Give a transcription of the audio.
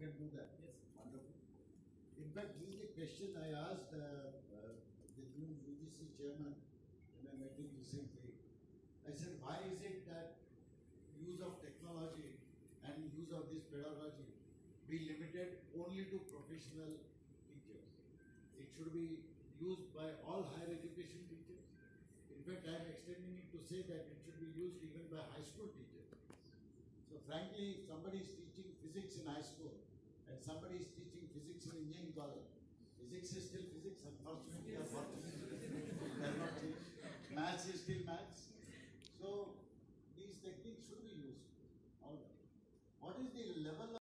In fact, this is the question I asked uh, uh, the new UGC chairman when I met him recently. I said, why is it that use of technology and use of this pedagogy be limited only to professional teachers? It should be used by all higher education teachers. In fact, I am extending it to say that it should be used even by high school teachers. So frankly, if somebody is teaching physics in high school and somebody is teaching physics in engineering college, physics is still physics, unfortunately or. Maths is still maths. So these techniques should be used. All right. What is the level of